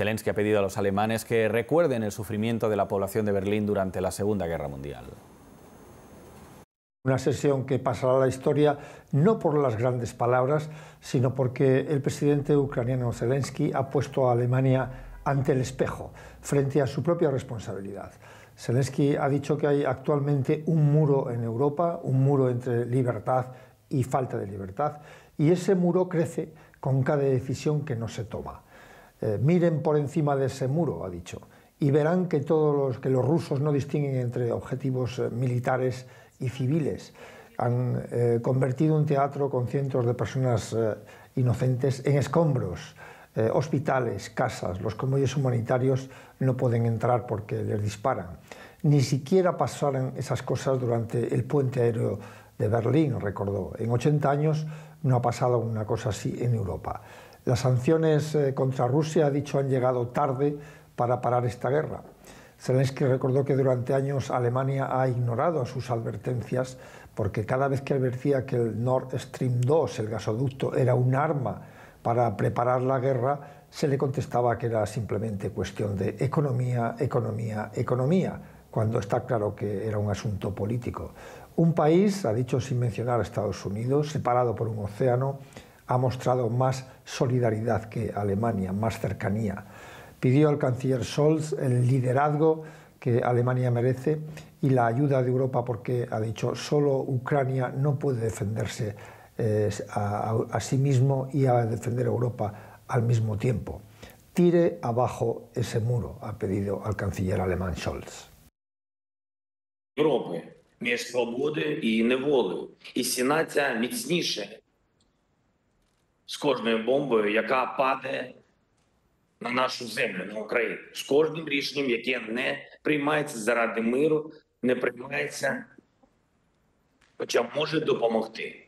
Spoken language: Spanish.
Zelensky ha pedido a los alemanes que recuerden el sufrimiento de la población de Berlín durante la Segunda Guerra Mundial. Una sesión que pasará a la historia no por las grandes palabras, sino porque el presidente ucraniano Zelensky ha puesto a Alemania ante el espejo, frente a su propia responsabilidad. Zelensky ha dicho que hay actualmente un muro en Europa, un muro entre libertad y falta de libertad, y ese muro crece con cada decisión que no se toma. Eh, miren por encima de ese muro, ha dicho, y verán que, todos los, que los rusos no distinguen entre objetivos eh, militares y civiles. Han eh, convertido un teatro con cientos de personas inocentes en escombros, hospitales, casas. Los convoyes humanitarios no pueden entrar porque les disparan. Ni siquiera pasaron esas cosas durante el puente aéreo de Berlín, recordó. En 80 años no ha pasado una cosa así en Europa. Las sanciones contra Rusia, ha dicho, han llegado tarde para parar esta guerra. Zelensky recordó que durante años Alemania ha ignorado sus advertencias porque cada vez que advertía que el Nord Stream 2, el gasoducto, era un arma para preparar la guerra, se le contestaba que era simplemente cuestión de economía, economía, economía, cuando está claro que era un asunto político. Un país, ha dicho sin mencionar a Estados Unidos, separado por un océano, ha mostrado más solidaridad que Alemania, más cercanía pidió al canciller Scholz el liderazgo que Alemania merece y la ayuda de Europa porque ha dicho solo Ucrania no puede defenderse eh, a, a, sí mismo y a defender a Europa al mismo tiempo. Tire abajo ese muro, ha pedido al canciller alemán Scholz. Європи між свободою і неволею. І стіна ця міцніше з кожною бомбою, яка падає на нашу землю, на Україну, з кожним рішенням, яке не приймається заради миру, не приймається, хоча може допомогти.